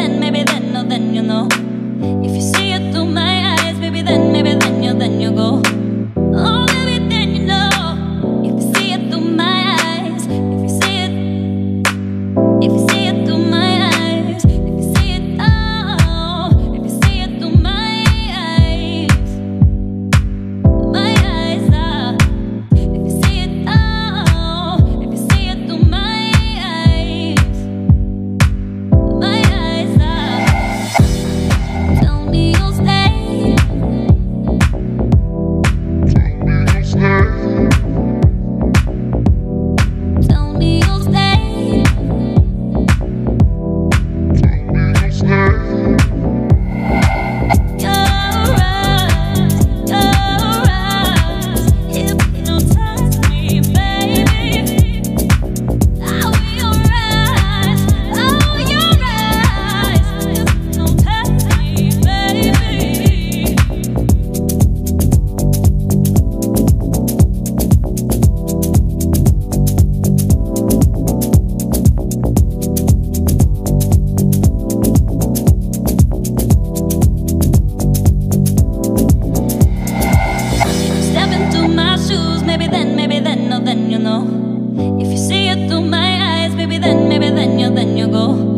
then, maybe then no, then you'll know. If you If you see it through my eyes, baby, then maybe then you then you go.